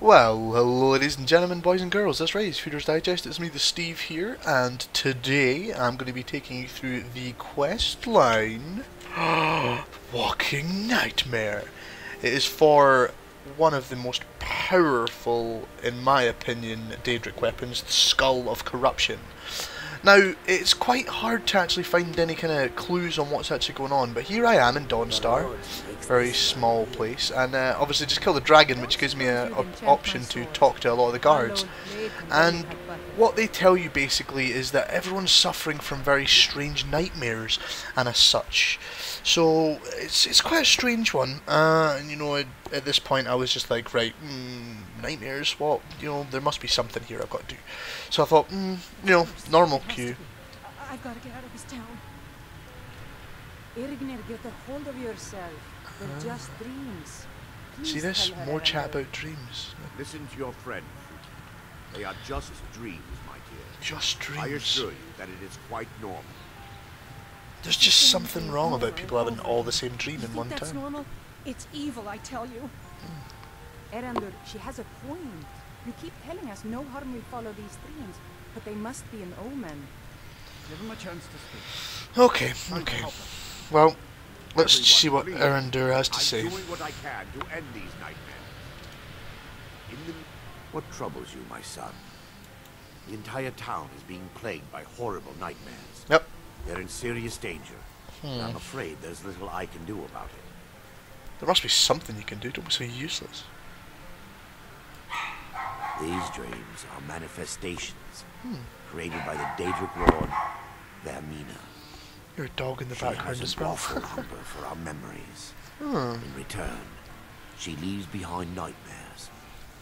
Well, hello ladies and gentlemen, boys and girls, that's right, it's Feeder's Digest, it's me, the Steve here, and today I'm going to be taking you through the quest line, Walking Nightmare. It is for one of the most powerful, in my opinion, Daedric weapons, the Skull of Corruption. Now, it's quite hard to actually find any kind of clues on what's actually going on, but here I am in Dawnstar, very small place, and uh, obviously just kill the dragon, which gives me an op option to talk to a lot of the guards. And what they tell you basically is that everyone's suffering from very strange nightmares and as such. So it's it's quite a strange one. Uh, and you know, at, at, this point, I was just like, right, mm, nightmares. What? You know, there must be something here I've got to do. So I thought, mm, you know, normal queue. I've got to get out of this town. Irgnir, get a hold of yourself. They're just dreams. Please see this? More chat about dreams. Listen to your friend. They are just dreams, my dear. Just dreams. I assure you that it is quite normal. There's just something wrong about people having all the same dream in one that's time. normal? It's evil, I tell you. Mm. Erandur, she has a point. You keep telling us no harm will follow these dreams, but they must be an omen. Give him a chance to speak. Okay, okay. Well, let's Everyone, see what Erandur has to I'm say. doing what I can to end these nightmares. The... What troubles you, my son? The entire town is being plagued by horrible nightmares. Yep. They're in serious danger. Hmm. I'm afraid there's little I can do about it. There must be something you can do. Don't be so useless. These dreams are manifestations hmm. created by the Daedric Lord Vaermina. You're a dog in the she background as well. hunger for our memories. Hmm. In return, she leaves behind nightmares.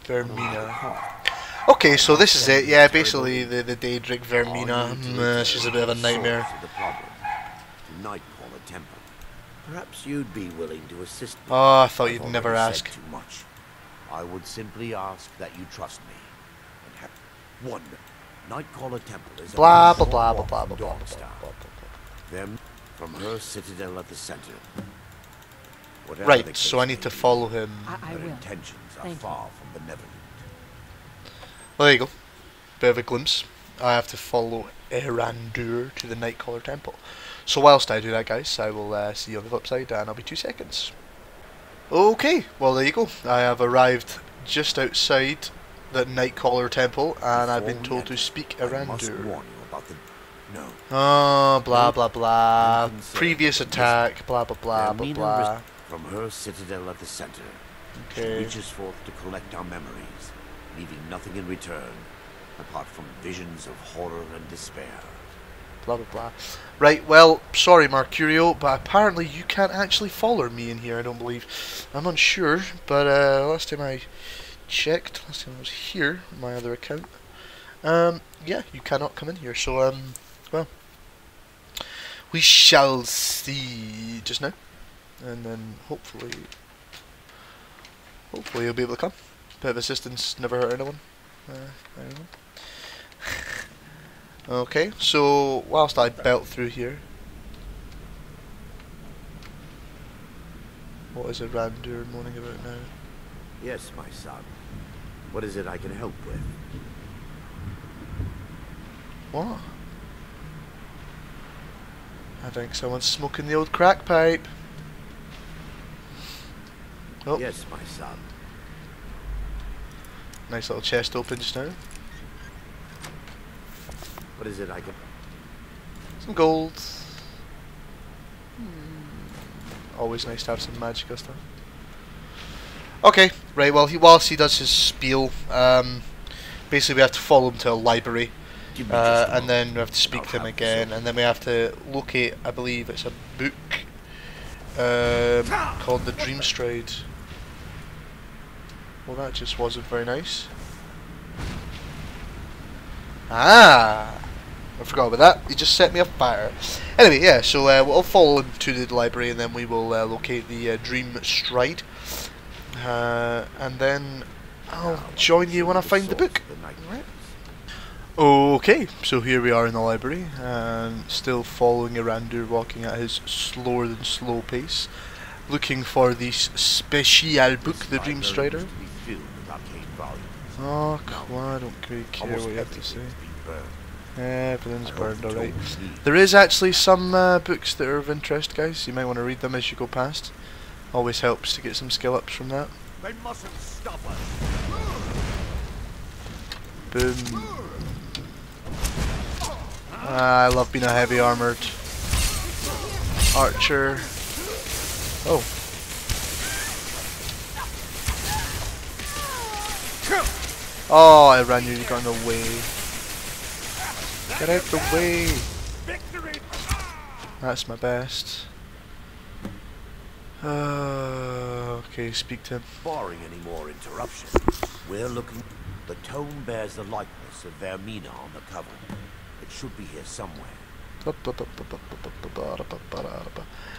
Vaermina. Okay, so this is it. Yeah, basically the the Daedric Vaermina. Mm, she's a bit of a nightmare. Nightcaller Temple. Perhaps you'd be willing to assist me. Oh, I thought you'd never ask. Too much. I would simply ask that you trust me. And have one Nightcaller Temple is blah blah blah blah blah blah blah blah blah. Them from her citadel at the center. Whatever right, so I need to follow him. I, I Her will. intentions are Thank far from benevolent. Well, there you go. Bit of a glimpse. I have to follow Erandur to the Nightcaller Temple. So whilst I do that, guys, I will uh, see you on the flip side, and I'll be two seconds. Okay, well there you go. I have arrived just outside the Nightcaller Temple, and I've been told to speak Erandur. No. Oh, blah blah blah. Previous attack, blah blah blah blah blah. From her citadel at the center, okay. she reaches forth to collect our memories, leaving nothing in return apart from visions of horror and despair. Blah blah blah. Right, well, sorry Marcurio, but apparently you can't actually follow me in here, I don't believe. I'm unsure, but uh, last time I checked, last time I was here, my other account, um, yeah, you cannot come in here, so, um, well, we shall see just now, and then hopefully, hopefully you'll be able to come. Bit of assistance never hurt anyone. Uh, I okay, so whilst I belt through here, what is Erandur moaning about now? Yes, my son. What is it I can help with? What? I think someone's smoking the old crack pipe. Oh. Yes, my son. Nice little chest open just now. What is it I can... Some gold. Hmm. Always nice to have some magical stuff. Okay, right, well, he, whilst he does his spiel, um, basically we have to follow him to a library. Uh, and then we have to speak to him again, and then we have to locate, I believe it's a book um, called The Dream Stride. Well, that just wasn't very nice. Ah! I forgot about that. He just set me a fire. Anyway, yeah, so uh, we'll follow him to the library and then we will uh, locate the uh, Dream Stride. Uh, and then I'll join you when I find the book. Right. Okay, so here we are in the library, and still following Erandur walking at his slower than slow pace, looking for this special book, the Dream Strider. Oh, come I don't really care Almost what you have to say. burned. Everything's burned, the alright. tome we need There is actually some uh, books that are of interest, guys. You might want to read them as you go past. Always helps to get some skill ups from that. They mustn't stop us. Boom. Ah, I love being a heavy armored archer. Oh. Oh, I ran you, you got in the way. Get out the way. That's my best. Uh, okay, speak to him. Barring any more interruption, we're looking. The tome bears the likeness of Vaermina on the cover. It should be here somewhere.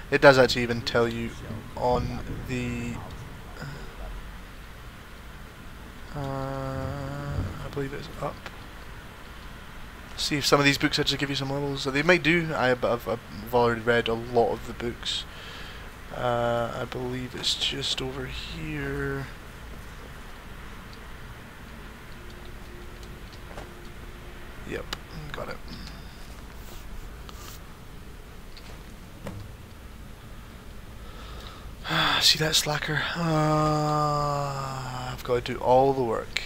It does actually even tell you on the. Uh, I believe it's up. See if some of these books actually give you some levels. They might do. I, I've already read a lot of the books. Uh, I believe it's just over here. Yep, got it. See that slacker? Uh, I've got to do all the work.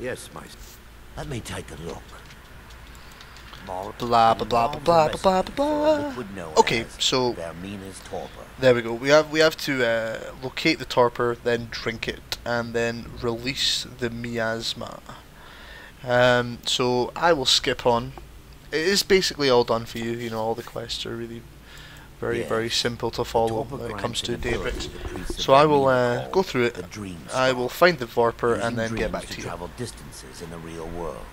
Yes, my. Let me take a look. Blah, blah, blah, blah, blah, blah, a blah. Okay, so- There we go. We have we have to uh, locate the torpor, then drink it, and then release the miasma. Um, so I will skip on. It is basically all done for you. You know, all the quests are really very Yes. very simple to follow when it comes to an ability Daedric. the priests of So I will uh, go through it. I will find the torpor and then get back to you. travel distances in the real world.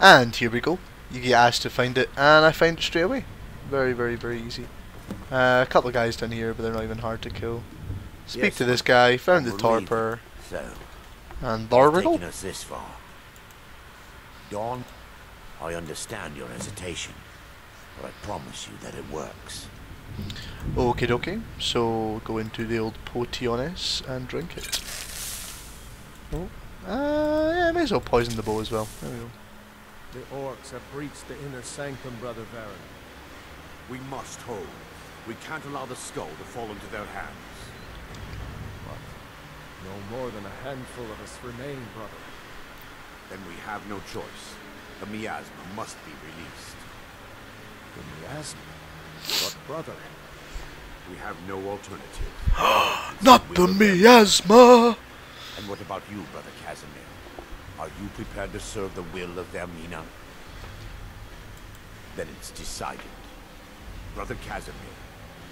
And here we go. You get asked to find it, and I find it straight away. Very, very, very easy. Uh, a couple of guys down here, but they're not even hard to kill. Speak Yes, to this guy, found the we're torpor, So, and there we go. us this far? Dawn, I understand your hesitation, but I promise you that it works. Okay, dokie. So go into the old potiones and drink it. Oh, uh, yeah, may as well poison the bow as well. There we go. The orcs have breached the inner sanctum, Brother Veren. We must hold. We can't allow the skull to fall into their hands. But no more than a handful of us remain, brother. Then we have no choice. The miasma must be released. The miasma. But, brother, We have no alternative. Not the miasma! And what about you, Brother Casimir? Are you prepared to serve the will of Vaermina? Then it's decided. Brother Casimir,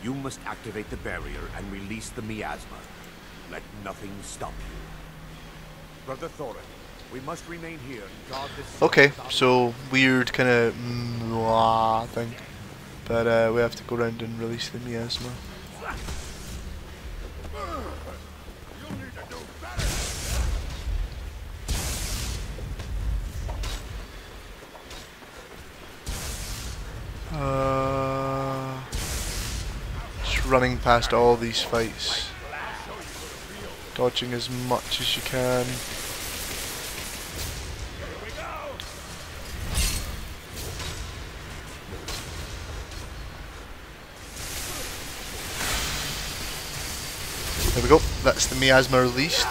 you must activate the barrier and release the miasma. Let nothing stop you. Brother Thorin, we must remain here and guard this... Okay, so weird kind of mwah mm, thing. But uh, we have to go around and release the miasma. Uh, just running past all these fights. Dodging as much as you can. The miasma released.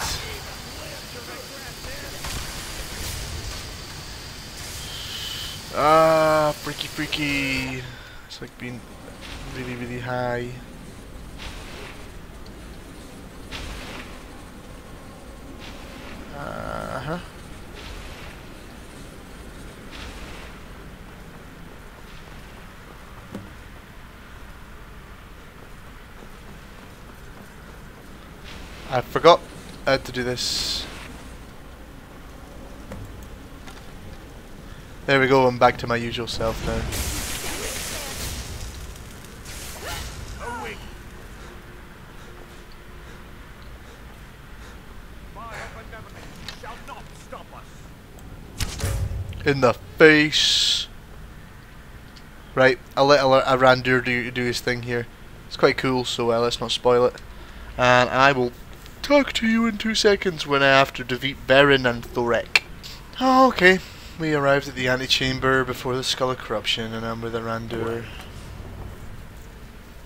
Ah, freaky, freaky. It's like being really, really high. I forgot had to do this. There we go, I'm back to my usual self now. In the face! Right, I'll let Al- Arandir do, do his thing here. It's quite cool, so uh, let's not spoil it. And I will Talk to you in two seconds when I have to defeat Baron and Thorek. Oh, okay. We arrived at the antechamber before the Skull of Corruption, and I'm with Arandur.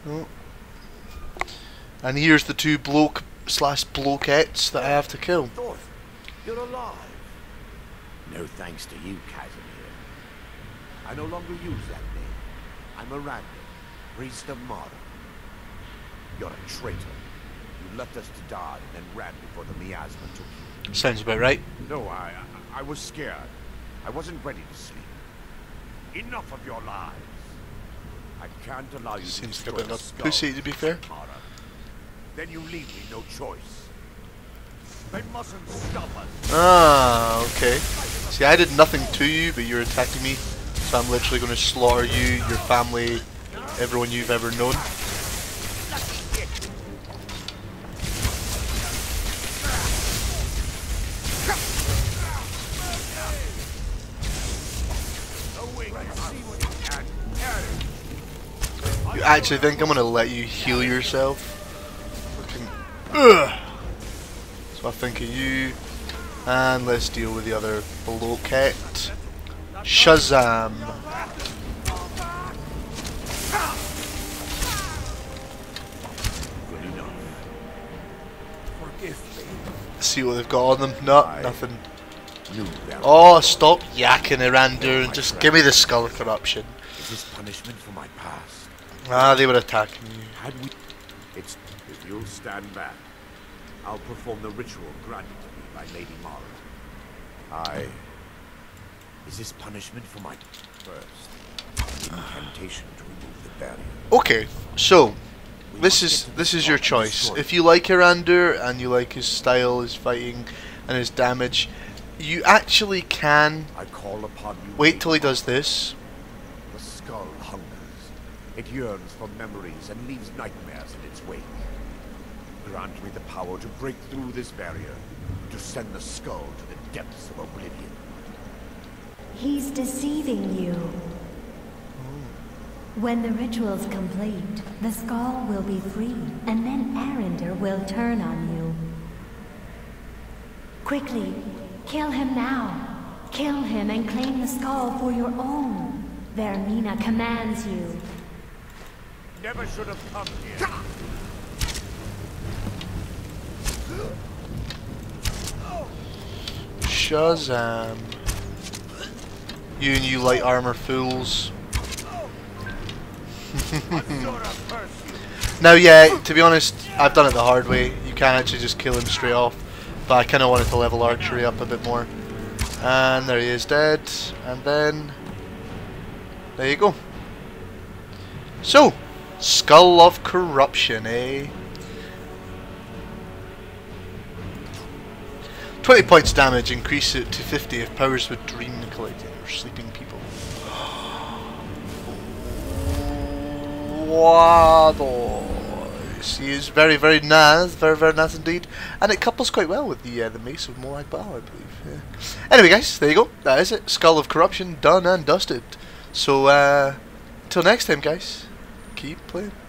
Oh. And here's the two bloke slash blokettes that I have to kill. You're alive. No thanks to you, Casimir. I no longer use that name. I'm Erandur, priest of Mara. You're a traitor. Left us to die and then ran before the miasma took you. Sounds about right. No, I, I, was scared. I wasn't ready to sleep. Enough of your lies. I can't allow you Seems to destroy the skull, pussy, to be fair. Then you leave me no choice. They mustn't stop us. Ah, okay. See, I did nothing to you, but you're attacking me. So I'm literally going to slaughter you, your family, everyone you've ever known. You actually think I'm to let you heal yourself? Fucking- Ugh. So I think of you. And let's deal with the other blokeette. Shazam! See what they've got on them. No, nothing. Oh, stop yakking Arandur and just give me the Skull Corruption. Is this punishment for my past? Ah, they were attacking you. Had we... It's... If you'll stand back, I'll perform the ritual granted to me by Lady Mara. I... Is this punishment for my... First, incantation to remove the barrier. Okay, so We this is this is your choice. If you like Arandur and you like his style, his fighting, and his damage, you actually can I call upon you. wait till he does this. It yearns for memories and leaves nightmares in its wake. Grant me the power to break through this barrier, to send the skull to the depths of oblivion. He's deceiving you. When the ritual's complete, the skull will be free, and then Erandur will turn on you. Quickly, kill him now. Kill him and claim the skull for your own. Vaermina commands you. Never should have come here. Shazam! You and you light armor fools. Now, yeah, to be honest, I've done it the hard way. You can actually just kill him straight off, but I kind of wanted to level archery up a bit more. And there he is, dead. And then there you go. So, Skull of Corruption, eh? 20 points damage, increase it to 50 if powers with dream collecting or sleeping people. Wow, she is very, very nice, very, very nice indeed, and it couples quite well with the uh, the mace of Molag Bal, I believe. Yeah. Anyway, guys, there you go. That is it. Skull of Corruption done and dusted. So, uh, next time, guys, keep playing.